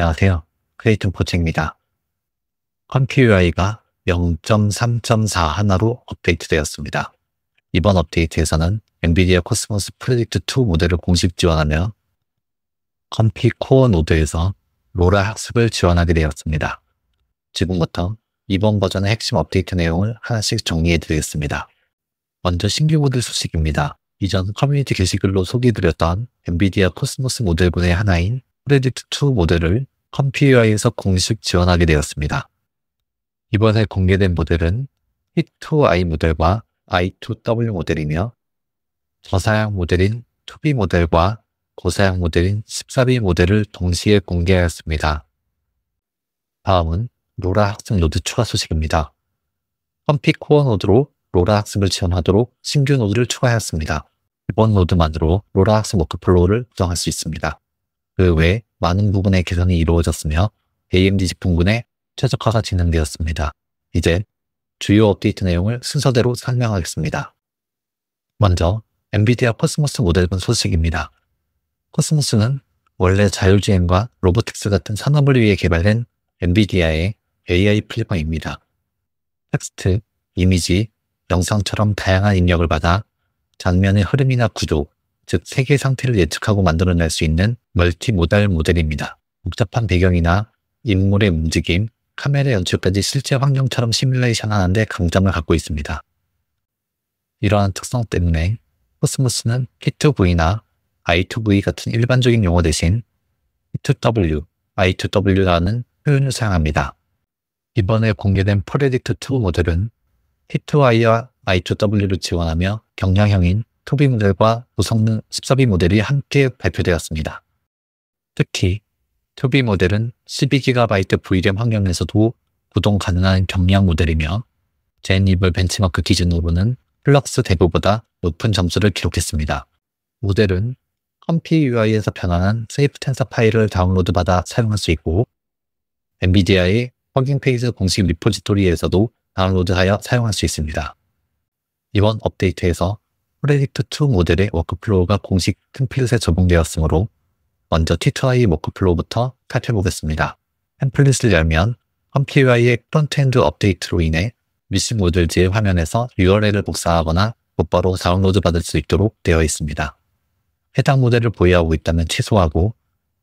안녕하세요. 크리에이터 포츠입니다. ComfyUI가 0.3.4 하나로 업데이트되었습니다. 이번 업데이트에서는 엔비디아 코스모스 Predict 2 모델을 공식 지원하며 Comfy 코어 노드에서 LoRA 학습을 지원하게 되었습니다. 지금부터 이번 버전의 핵심 업데이트 내용을 하나씩 정리해 드리겠습니다. 먼저 신규 모델 소식입니다. 이전 커뮤니티 게시글로 소개해드렸던 엔비디아 코스모스 모델군의 하나인 Predict2 모델을 ComfyUI에서 공식 지원하게 되었습니다. 이번에 공개된 모델은 T2i 모델과 i2w 모델이며 저사양 모델인 2B 모델과 고사양 모델인 14B 모델을 동시에 공개하였습니다. 다음은 LoRA 학습 노드 추가 소식입니다. Comfy 코어 노드로 LoRA 학습을 지원하도록 신규 노드를 추가하였습니다. 이번 노드만으로 LoRA 학습 workflow를 구성할 수 있습니다. 그 외 많은 부분의 개선이 이루어졌으며 AMD 제품군의 최적화가 진행되었습니다. 이제 주요 업데이트 내용을 순서대로 설명하겠습니다. 먼저 엔비디아 코스모스 모델군 소식입니다. 코스모스는 원래 자율주행과 robotics 같은 산업을 위해 개발된 엔비디아의 AI 플랫폼입니다. 텍스트, 이미지, 영상처럼 다양한 입력을 받아 장면의 흐름이나 구도, 즉 세계 상태를 예측하고 만들어낼 수 있는 멀티모달 모델입니다. 복잡한 배경이나 인물의 움직임, 카메라 연출까지 실제 환경처럼 시뮬레이션 하는데 강점을 갖고 있습니다. 이러한 특성 때문에 코스모스는 P2V나 I2V 같은 일반적인 용어 대신 P2W, I2W라는 표현을 사용합니다. 이번에 공개된 Predict 2 모델은 T2I와 I2W를 지원하며 경량형인 2B 모델과 고성능 14B 모델이 함께 발표되었습니다. 특히 2B 모델은 12GB VRAM 환경에서도 구동 가능한 경량 모델이며 GenEval 벤치마크 기준으로는 FLUX Dev보다 높은 점수를 기록했습니다. 모델은 ComfyUI에서 변환한 safetensor 파일을 다운로드 받아 사용할 수 있고 엔비디아의 Hugging Face 공식 repository에서도 다운로드하여 사용할 수 있습니다. 이번 업데이트에서 Predict2 모델의 workflow가 공식 템플릿에 적용되었으므로 먼저 T2I workflow부터 살펴보겠습니다. 템플릿을 열면 Comfy의 frontend 업데이트로 인해 missing models의 화면에서 URL을 복사하거나 곧바로 다운로드 받을 수 있도록 되어 있습니다. 해당 모델을 보유하고 있다면 취소하고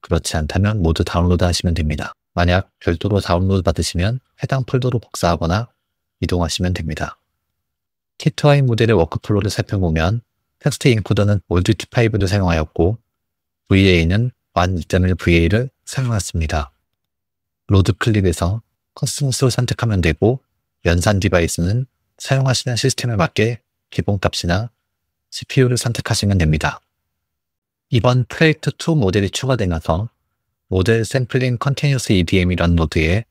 그렇지 않다면 모두 다운로드 하시면 됩니다. 만약 별도로 다운로드 받으시면 해당 폴더로 복사하거나 이동하시면 됩니다. T2I 모델의 workflow를 살펴보면 텍스트 인코더는 old T5를 사용하였고 VAE는 Wan2.1 VAE를 사용했습니다. Load CLIP에서 Cosmos로 선택하면 되고 연산 디바이스는 사용하시는 시스템에 맞게 기본값이나 CPU를 선택하시면 됩니다. 이번 Predict 2 모델이 추가되면서 model sampling continuous EDM이란 노드에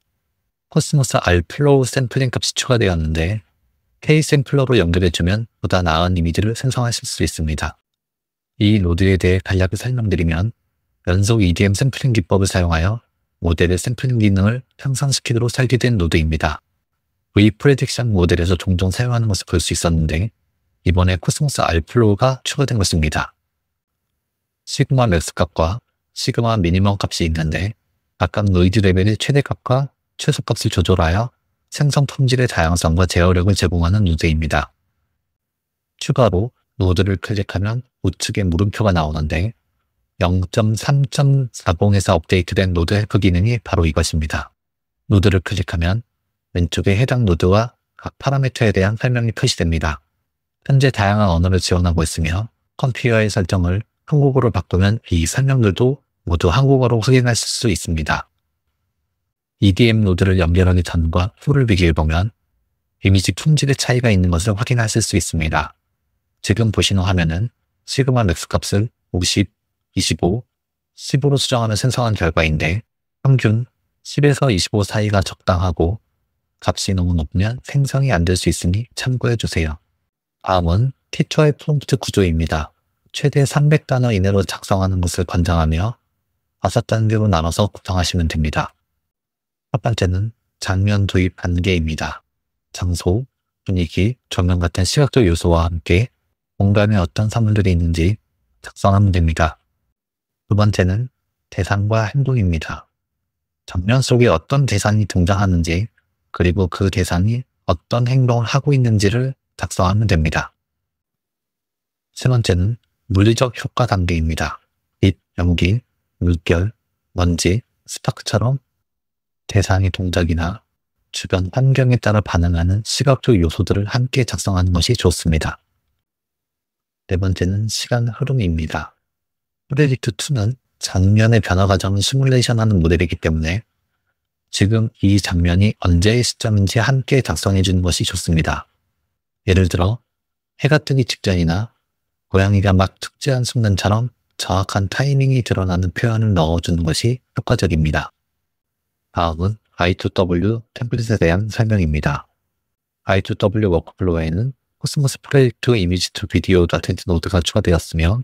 Cosmos RFlow 샘플링 값이 추가되었는데 KSampler로 연결해주면 보다 나은 이미지를 생성하실 수 있습니다. 이 노드에 대해 간략히 설명드리면 연속 EDM 샘플링 기법을 사용하여 모델의 샘플링 기능을 향상시키도록 설계된 노드입니다. V prediction 모델에서 종종 사용하는 것을 볼 수 있었는데 이번에 Cosmos RFlow가 추가된 것입니다. sigma max 값과 sigma minimum 값이 있는데 각각 노이즈 레벨의 최대값과 최소값을 조절하여 생성 품질의 다양성과 제어력을 제공하는 노드입니다. 추가로 노드를 클릭하면 우측에 물음표가 나오는데 0.3.40에서 업데이트된 node help 기능이 바로 이것입니다. 노드를 클릭하면 왼쪽에 해당 노드와 각 파라미터에 대한 설명이 표시됩니다. 현재 다양한 언어를 지원하고 있으며 Comfy의 설정을 한국어로 바꾸면 이 설명들도 모두 한국어로 확인하실 수 있습니다. EDM 노드를 연결하기 전과 후를 비교해 보면 이미지 품질의 차이가 있는 것을 확인하실 수 있습니다. 지금 보시는 화면은 sigma max 값을 50, 25, 15로 수정하며 생성한 결과인데 평균 10에서 25 사이가 적당하고 값이 너무 높으면 생성이 안 될 수 있으니 참고해 주세요. 다음은 티처의 프롬프트 구조입니다. 최대 300단어 이내로 작성하는 것을 권장하며 5단계로 나눠서 구성하시면 됩니다. 첫 번째는 장면 도입 단계입니다. 장소, 분위기, 조명 같은 시각적 요소와 함께 공간에 어떤 사물들이 있는지 작성하면 됩니다. 두 번째는 대상과 행동입니다. 장면 속에 어떤 대상이 등장하는지 그리고 그 대상이 어떤 행동을 하고 있는지를 작성하면 됩니다. 세 번째는 물리적 효과 단계입니다. 빛, 연기, 물결, 먼지, 스파크처럼 대상의 동작이나 주변 환경에 따라 반응하는 시각적 요소들을 함께 작성하는 것이 좋습니다. 네 번째는 시간 흐름입니다. 프레딕트 2는 장면의 변화 과정을 시뮬레이션하는 모델이기 때문에 지금 이 장면이 언제의 시점인지 함께 작성해 주는 것이 좋습니다. 예를 들어 해가 뜨기 직전이나 고양이가 막 축제한 순간처럼 정확한 타이밍이 드러나는 표현을 넣어주는 것이 효과적입니다. 다음은 I2W 템플릿에 대한 설명입니다. I2W 워크플로우에는 코스모스 프로젝트 이미지 투 비디오 라텐트 노드가 추가되었으며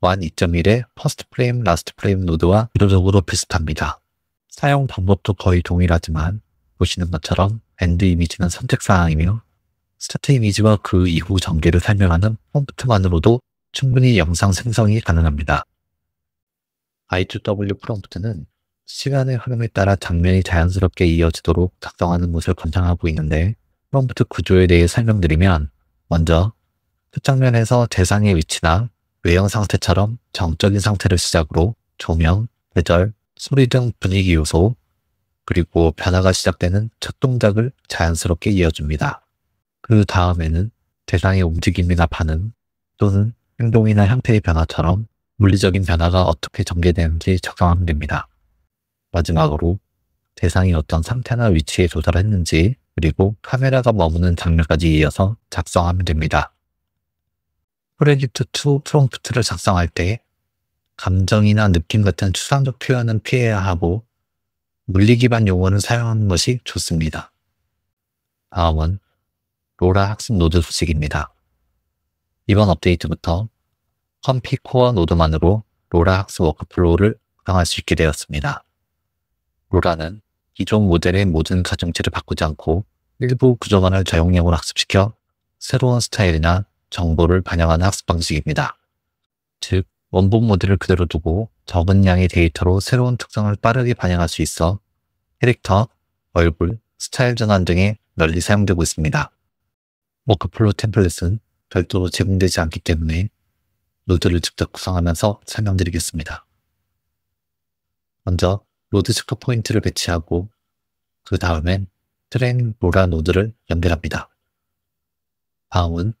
Wan 2.1의 first frame, last frame 노드와 구조적으로 비슷합니다. 사용 방법도 거의 동일하지만 보시는 것처럼 end image는 선택사항이며 스타트 이미지와 그 이후 전개를 설명하는 프롬프트만으로도 충분히 영상 생성이 가능합니다. I2W 프롬프트는 시간의 흐름에 따라 장면이 자연스럽게 이어지도록 작성하는 것을 권장하고 있는데 프롬프트 구조에 대해 설명드리면 먼저 첫 장면에서 대상의 위치나 외형 상태처럼 정적인 상태를 시작으로 조명, 계절, 소리 등 분위기 요소, 그리고 변화가 시작되는 첫 동작을 자연스럽게 이어줍니다. 그 다음에는 대상의 움직임이나 반응 또는 행동이나 형태의 변화처럼 물리적인 변화가 어떻게 전개되는지 적용하면 됩니다. 마지막으로 대상이 어떤 상태나 위치에 도달했는지 그리고 카메라가 머무는 장면까지 이어서 작성하면 됩니다. Predict 2 프롬프트를 작성할 때 감정이나 느낌 같은 추상적 표현은 피해야 하고 물리 기반 용어를 사용하는 것이 좋습니다. 다음은 LoRA 학습 노드 소식입니다. 이번 업데이트부터 Comfy core 노드만으로 LoRA 학습 workflow를 구성할 수 있게 되었습니다. LoRA는 기존 모델의 모든 가중치를 바꾸지 않고 일부 구조만을 저용량으로 학습시켜 새로운 스타일이나 정보를 반영하는 학습 방식입니다. 즉, 원본 모델을 그대로 두고 적은 양의 데이터로 새로운 특성을 빠르게 반영할 수 있어 캐릭터, 얼굴, 스타일 전환 등에 널리 사용되고 있습니다. workflow 템플릿은 별도로 제공되지 않기 때문에 노드를 직접 구성하면서 설명드리겠습니다. 먼저 load checkpoint를 배치하고 그 다음엔 train LoRA 노드를 연결합니다. 다음은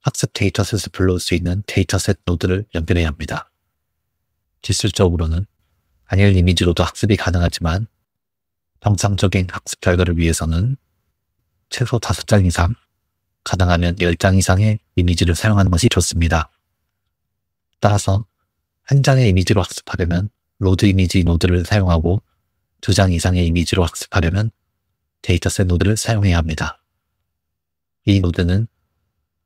학습 dataset을 불러올 수 있는 dataset 노드를 연결해야 합니다. 기술적으로는 단일 이미지로도 학습이 가능하지만 정상적인 학습 결과를 위해서는 최소 5장 이상, 가능하면 10장 이상의 이미지를 사용하는 것이 좋습니다. 따라서 한 장의 이미지로 학습하려면 load image 노드를 사용하고 두장 이상의 이미지로 학습하려면 dataset 노드를 사용해야 합니다. 이 노드는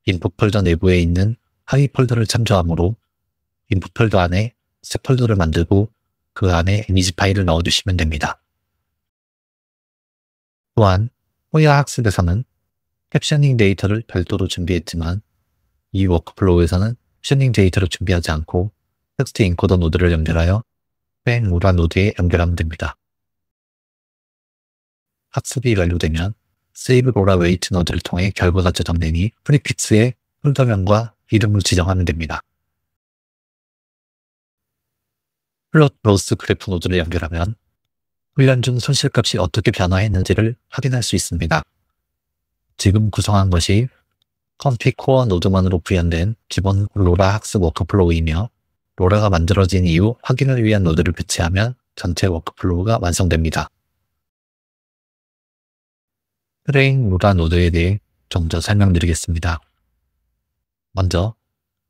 input 폴더 내부에 있는 하위 폴더를 참조하므로 input 폴더 안에 새 폴더를 만들고 그 안에 이미지 파일을 넣어주시면 됩니다. 또한 호야 학습에서는 captioning 데이터를 별도로 준비했지만 이 workflow에서는 captioning 데이터를 준비하지 않고 텍스트 인코더 노드를 연결하여 뱅 우라 노드에 연결하면 됩니다. 학습이 완료되면 save LoRA weight 노드를 통해 결과가 저장되니 프리피츠의 폴더명과 이름을 지정하면 됩니다. Plot Loss Graph 노드를 연결하면 훈련 중 손실값이 어떻게 변화했는지를 확인할 수 있습니다. 지금 구성한 것이 Comfy Core 노드만으로 구현된 기본 LoRA 학습 workflow이며 LoRA가 만들어진 이후 확인을 위한 노드를 배치하면 전체 workflow가 완성됩니다. Train LoRA 노드에 대해 좀 더 설명드리겠습니다. 먼저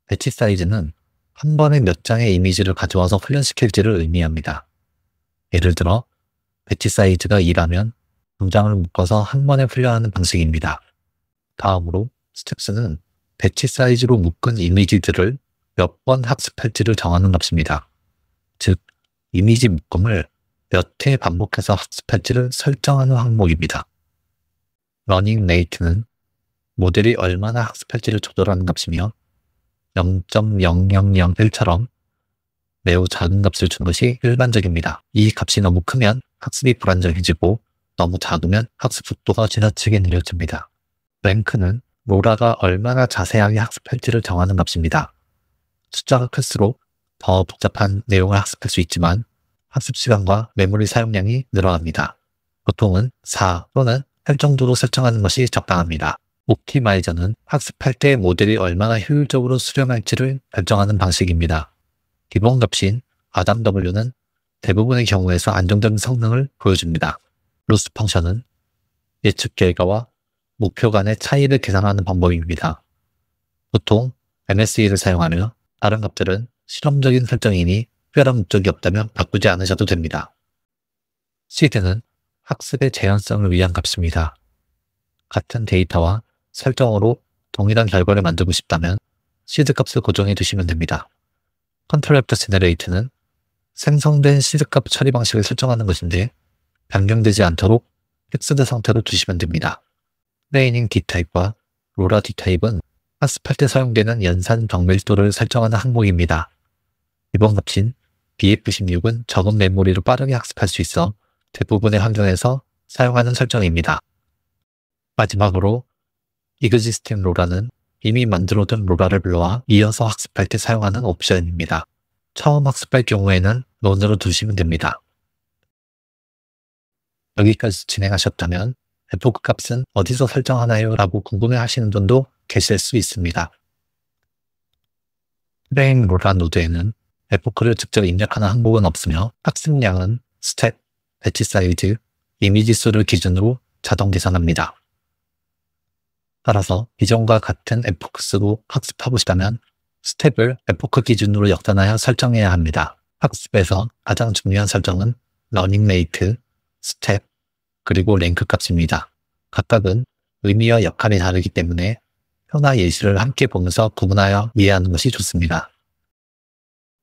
batch size는 한 번에 몇 장의 이미지를 가져와서 훈련시킬지를 의미합니다. 예를 들어 batch size가 2라면 두 장을 묶어서 한 번에 훈련하는 방식입니다. 다음으로 steps는 batch size로 묶은 이미지들을 몇 번 학습할지를 정하는 값입니다. 즉, 이미지 묶음을 몇 회 반복해서 학습할지를 설정하는 항목입니다. learning rate는 모델이 얼마나 학습할지를 조절하는 값이며 0.0001처럼 매우 작은 값을 주는 것이 일반적입니다. 이 값이 너무 크면 학습이 불안정해지고 너무 작으면 학습 속도가 지나치게 느려집니다. rank는 LoRA가 얼마나 자세하게 학습할지를 정하는 값입니다. 숫자가 클수록 더 복잡한 내용을 학습할 수 있지만 학습 시간과 메모리 사용량이 늘어납니다. 보통은 4 또는 8 정도로 설정하는 것이 적당합니다. 옵티마이저는 학습할 때 모델이 얼마나 효율적으로 수렴할지를 결정하는 방식입니다. 기본 값인 아담 W는 대부분의 경우에서 안정적인 성능을 보여줍니다. 로스 펑션은 예측 결과와 목표 간의 차이를 계산하는 방법입니다. 보통 MSE를 사용하며 다른 값들은 실험적인 설정이니 특별한 목적이 없다면 바꾸지 않으셔도 됩니다. seed는 학습의 재현성을 위한 값입니다. 같은 데이터와 설정으로 동일한 결과를 만들고 싶다면 시드 값을 고정해 두시면 됩니다. control after generate는 생성된 시드 값 처리 방식을 설정하는 것인데 변경되지 않도록 fixed 상태로 두시면 됩니다. training dtype과 LoRA dtype은 학습할 때 사용되는 연산 정밀도를 설정하는 항목입니다. 기본값인 BF16은 적은 메모리로 빠르게 학습할 수 있어 대부분의 환경에서 사용하는 설정입니다. 마지막으로 이그지스템 로라는 이미 만들어둔 LoRA를 불러와 이어서 학습할 때 사용하는 옵션입니다. 처음 학습할 경우에는 none으로 두시면 됩니다. 여기까지 진행하셨다면 epoch 값은 어디서 설정하나요? 라고 궁금해 하시는 분도 계실 수 있습니다. Train LoRA 노드에는 epoch를 직접 입력하는 항목은 없으며 학습량은 스텝, batch size, 이미지 수를 기준으로 자동 계산합니다. 따라서 이전과 같은 epoch 수로 학습하고 싶다면 스텝을 epoch 기준으로 역산하여 설정해야 합니다. 학습에서 가장 중요한 설정은 learning rate, 스텝, 그리고 rank 값입니다. 각각은 의미와 역할이 다르기 때문에 표나 예시를 함께 보면서 구분하여 이해하는 것이 좋습니다.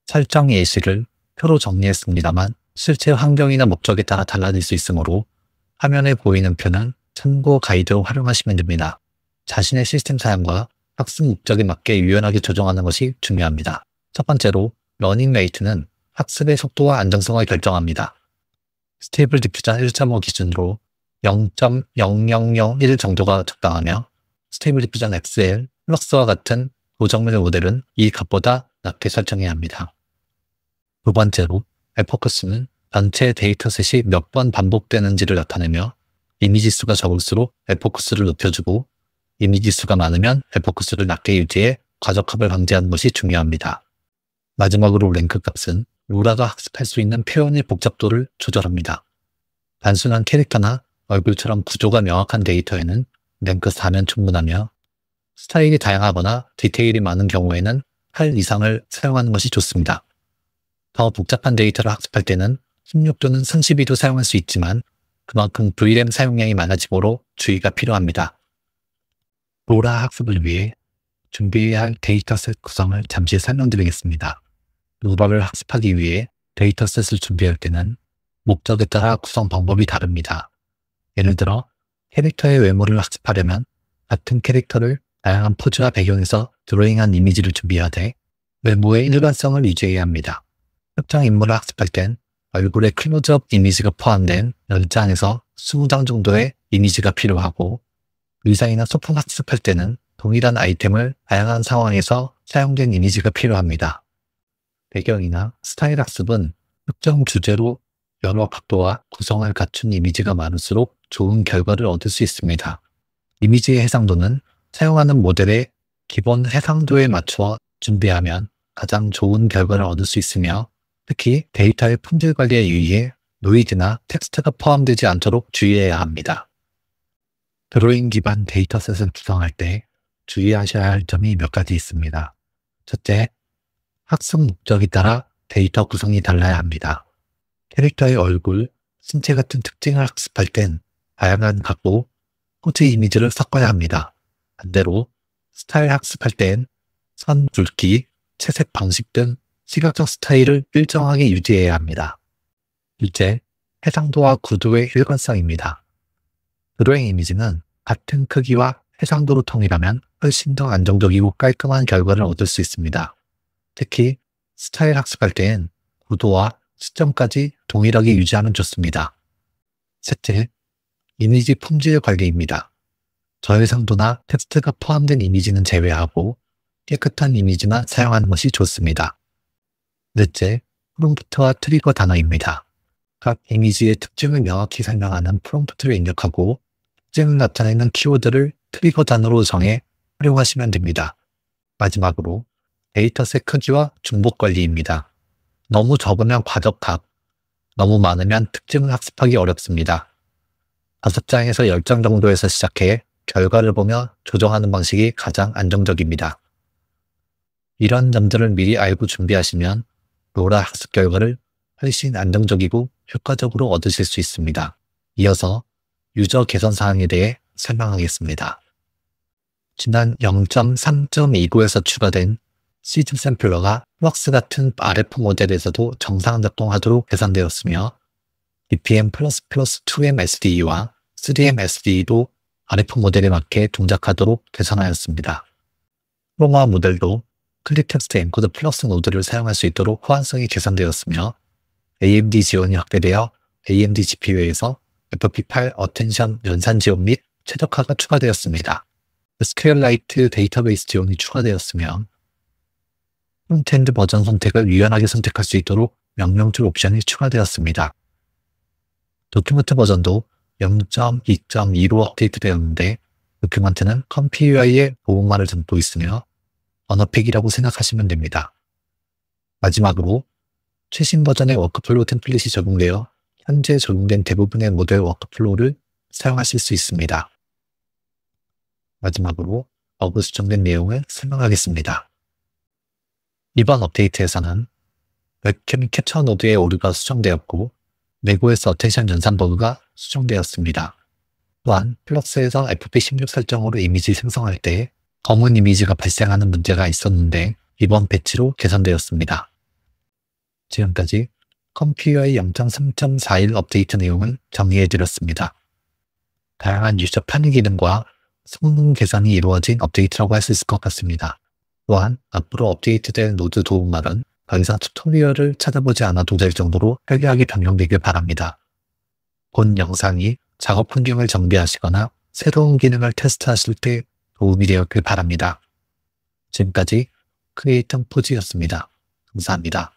설정 예시를 표로 정리했습니다만 실제 환경이나 목적에 따라 달라질 수 있으므로 화면에 보이는 표는 참고 가이드로 활용하시면 됩니다. 자신의 시스템 사양과 학습 목적에 맞게 유연하게 조정하는 것이 중요합니다. 첫 번째로 learning rate는 학습의 속도와 안정성을 결정합니다. Stable Diffusion 1.5 기준으로 0.0001 정도가 적당하며 스테이블 디퓨전 XL, 플럭스와 같은 고정밀 모델은 이 값보다 낮게 설정해야 합니다. 두 번째로 epochs는 전체 데이터셋이 몇 번 반복되는지를 나타내며 이미지 수가 적을수록 epochs를 높여주고 이미지 수가 많으면 epochs를 낮게 유지해 과적합을 방지하는 것이 중요합니다. 마지막으로 rank 값은 LoRA가 학습할 수 있는 표현의 복잡도를 조절합니다. 단순한 캐릭터나 얼굴처럼 구조가 명확한 데이터에는 rank 4면 충분하며 스타일이 다양하거나 디테일이 많은 경우에는 8 이상을 사용하는 것이 좋습니다. 더 복잡한 데이터를 학습할 때는 16 또는 32도 사용할 수 있지만 그만큼 VRAM 사용량이 많아지므로 주의가 필요합니다. LoRA 학습을 위해 준비해야 할 dataset 구성을 잠시 설명드리겠습니다. LoRA를 학습하기 위해 dataset을 준비할 때는 목적에 따라 구성 방법이 다릅니다. 예를 들어 캐릭터의 외모를 학습하려면 같은 캐릭터를 다양한 포즈와 배경에서 드로잉한 이미지를 준비하되 외모의 일관성을 유지해야 합니다. 특정 인물을 학습할 땐 얼굴에 클로즈업 이미지가 포함된 10장에서 20장 정도의 이미지가 필요하고 의상이나 소품 학습할 때는 동일한 아이템을 다양한 상황에서 사용된 이미지가 필요합니다. 배경이나 스타일 학습은 특정 주제로 여러 각도와 구성을 갖춘 이미지가 많을수록 좋은 결과를 얻을 수 있습니다. 이미지의 해상도는 사용하는 모델의 기본 해상도에 맞추어 준비하면 가장 좋은 결과를 얻을 수 있으며 특히 데이터의 품질 관리에 유의해 노이즈나 텍스트가 포함되지 않도록 주의해야 합니다. 드로잉 기반 dataset을 구성할 때 주의하셔야 할 점이 몇 가지 있습니다. 첫째, 학습 목적에 따라 데이터 구성이 달라야 합니다. 캐릭터의 얼굴, 신체 같은 특징을 학습할 땐 다양한 각도, 포즈 이미지를 섞어야 합니다. 반대로 스타일 학습할 땐 선, 굵기, 채색 방식 등 시각적 스타일을 일정하게 유지해야 합니다. 둘째, 해상도와 구도의 일관성입니다. 드로잉 이미지는 같은 크기와 해상도로 통일하면 훨씬 더 안정적이고 깔끔한 결과를 얻을 수 있습니다. 특히 스타일 학습할 때엔 구도와 시점까지 동일하게 유지하면 좋습니다. 셋째, 이미지 품질 관리입니다. 저해상도나 텍스트가 포함된 이미지는 제외하고 깨끗한 이미지만 사용하는 것이 좋습니다. 넷째, 프롬프트와 트리거 단어입니다. 각 이미지의 특징을 명확히 설명하는 프롬프트를 입력하고 특징을 나타내는 키워드를 트리거 단어로 정해 활용하시면 됩니다. 마지막으로 데이터셋 크기와 중복 관리입니다. 너무 적으면 과적합, 너무 많으면 특징을 학습하기 어렵습니다. 5장에서 10장 정도에서 시작해 결과를 보며 조정하는 방식이 가장 안정적입니다. 이런 점들을 미리 알고 준비하시면 로라 학습 결과를 훨씬 안정적이고 효과적으로 얻으실 수 있습니다. 이어서 유저 개선 사항에 대해 설명하겠습니다. 지난 0.3.29에서 추가된 SEEDS sampler가 Flux 같은 RF 모델에서도 정상 작동하도록 개선되었으며 DPM++ 2M SDE와 3M SDE도 RF 모델에 맞게 동작하도록 개선하였습니다. Chroma 모델도 CLIP Text Encoder Flux 노드를 사용할 수 있도록 호환성이 개선되었으며 AMD 지원이 확대되어 AMD GPU에서 FP8 attention 연산 지원 및 최적화가 추가되었습니다. SQLite 데이터베이스 지원이 추가되었으며 frontend 버전 선택을 유연하게 선택할 수 있도록 명령줄 옵션이 추가되었습니다. document 버전도 0.2.2로 업데이트되었는데 document는 ComfyUI의 도움말을 담고 있으며 언어팩이라고 생각하시면 됩니다. 마지막으로 최신 버전의 workflow template이 적용되어 현재 적용된 대부분의 모델 workflow를 사용하실 수 있습니다. 마지막으로 버그 수정된 내용을 설명하겠습니다. 이번 업데이트에서는 웹캠 캡처 노드의 오류가 수정되었고 macOS attention 연산 버그가 수정되었습니다. 또한 Flux에서 FP16 설정으로 이미지 생성할 때 검은 이미지가 발생하는 문제가 있었는데 이번 패치로 개선되었습니다. 지금까지 ComfyUI의 0.3.41 업데이트 내용을 정리해드렸습니다. 다양한 유저 편의 기능과 성능 개선이 이루어진 업데이트라고 할 수 있을 것 같습니다. 또한 앞으로 업데이트될 노드 도움말은 더 이상 tutorial을 찾아보지 않아도 될 정도로 편리하게 변경되길 바랍니다. 본 영상이 작업 환경을 정비하시거나 새로운 기능을 테스트하실 때 도움이 되었길 바랍니다. 지금까지 크리에이터 포즈였습니다. 감사합니다.